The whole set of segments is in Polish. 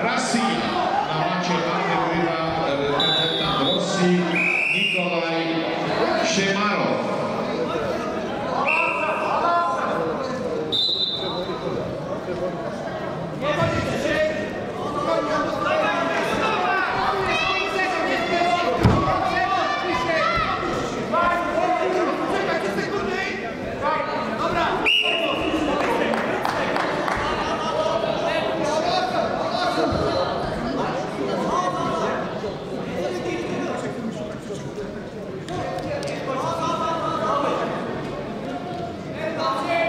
Rassi la macchina arriva eh, Rossi.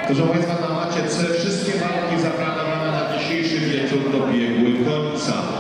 Proszę Państwa, na macie C wszystkie walki zaplanowane na dzisiejszy wieczór dobiegły końca.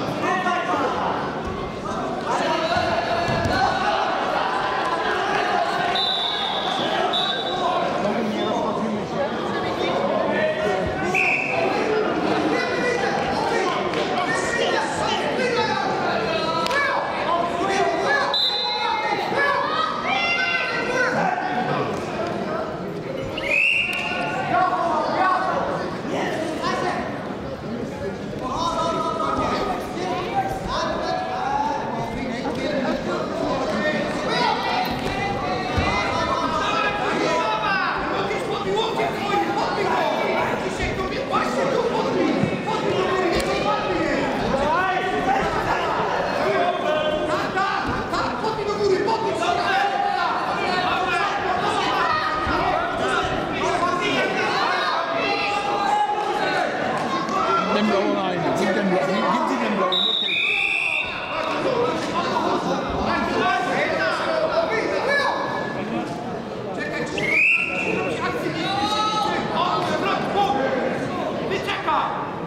Sie dem blauen.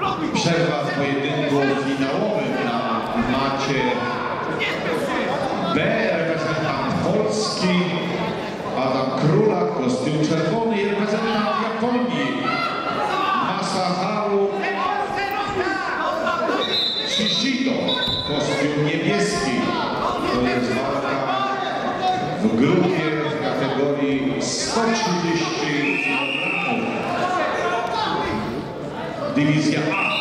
Okay. Przerwa w pojedynku finałowym na macie B. Reprezentant Polski Adam Króla, kostium czerwony i reprezentant Japonii Masaharu Shishito, kostium niebieski. To jest walka w grupie w kategorii 130 kg. Dywizja A.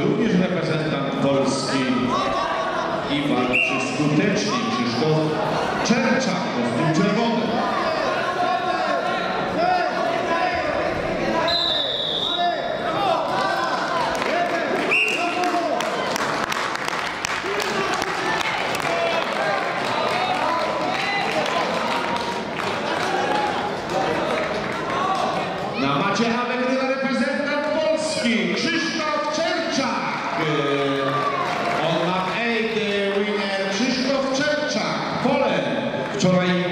również reprezentant Polski i walczy skutecznie Krzysztof Czerczak, kostium czerwony. Na macie Soray